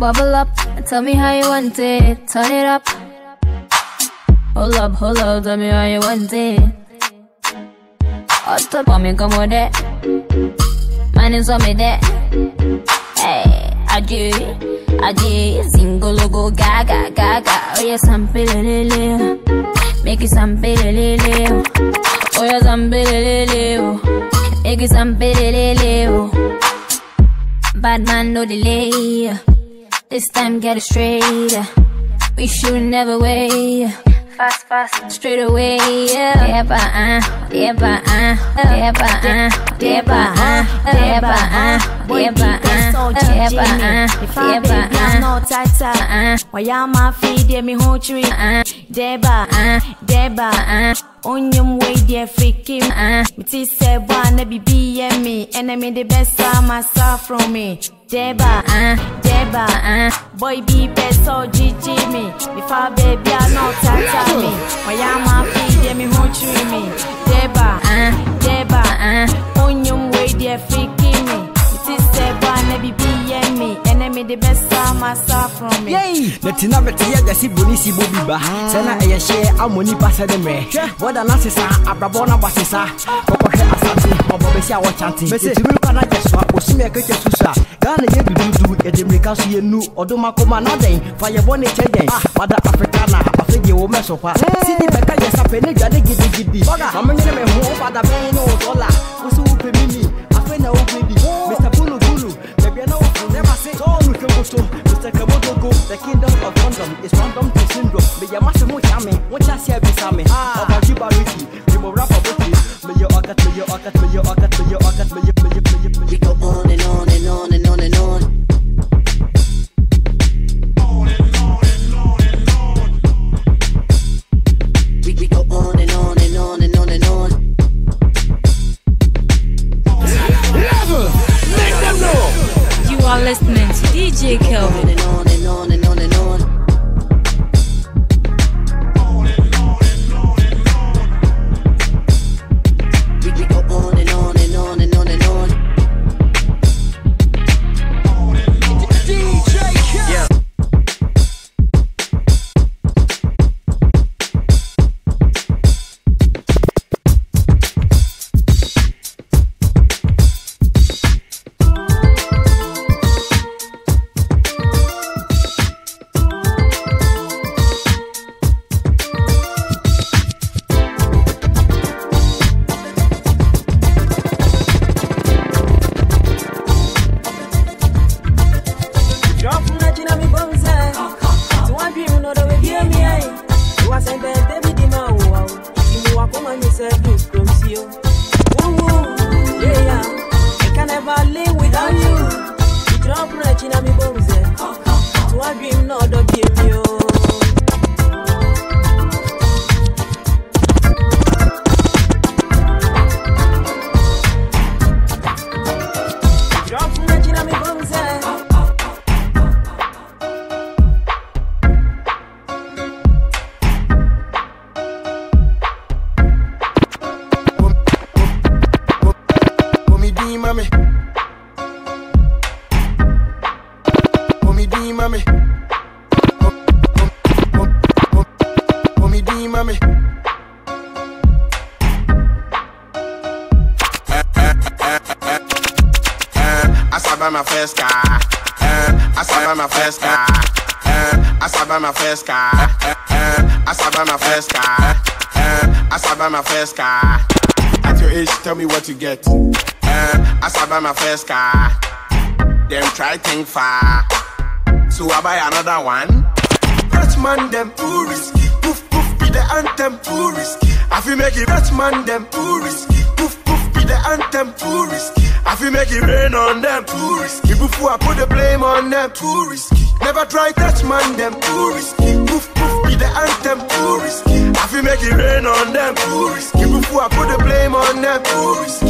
Bubble up and tell me how you want it. Turn it up. Hold up, hold up, tell me how you want it. Hot top on me, come with eh. it. Mine is on me there. Hey, adieu, adieu. Single logo, gaga, gaga. Oh, yes, I'm lele. Make it some lele. Oh, yes, I'm lele. Make it some lele. Bad man, no delay. This time, get it straight. We should never wait fast, fast, straight away, yeah. Yeah, ba, uh, yeah, ba, uh, yeah, ba, uh, yeah, ba, uh, yeah, ba, uh, yeah, ba, uh, yeah, uh, yeah, uh, no tata, uh, why am I me whole tree, uh, deba, uh, deba, uh, Onyum way dear freaking uh Me say one be be me. Enemy the best time myself from me. Deba uh Deba. Uh Boy be best so GG me. Baby I know tata me. Why am I feed me who tree me. Deba uh Deba. uh. Onyum way dear freaking me Maybe be enemy, enemy the best time I saw from me. Yay! The Tina Betia, the Sibuni Sibu Biba, Sena a share, I'm money passed the me. What an assassin, Abrabona Bassisa, Papa Assassin, Papa Bessia, what chanting. Messi, you can I just swap, was me a kitchen susa. Ghana, you do do, Edim Ricassi, you knew, or do Macoma, nothing, fire bonnet, Father Africana, afɛdi wo mɛ sɔkwa sidi bɛka yɛ sapɛ ne dwa ne gidigidi mamenyere me ho fada bɛn ne wo dɔla wo sɛ wopɛ mimi afei na wopɛ bi Kemboso Mr. Kamodogo The kingdom of condom is random to syndrome Me ya masi mo chame Wacha siya bisame Oba jiba wiki Limo rapa buki Me yo akat, me yo akat, me yo akat, me yo akat, me yo, me yo, me yo, me yo We go on and on and on and on and on by my first car. Uh, I saw by my first car. Uh, I saw by my first car. Uh, I saw by my first car. Uh, I saw by my first car. At your age, tell me what you get. Uh, I saw by my first car. Them try think far. So I buy another one. Rich man, them too risky. Poof, poof, be the anthem, too risky. I feel make it rich man, them too risky. Poof, poof, be the anthem, too risky. Feel make it rain on them, too risky. People who I put the blame on them, too risky. Never try touch man, them too risky. Poof, poof, be the anthem, too risky. I feel make it rain on them, too risky. People who I put the blame on them, too risky.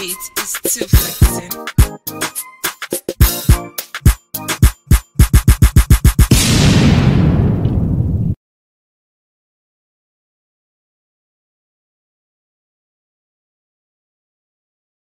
beat is too flexing.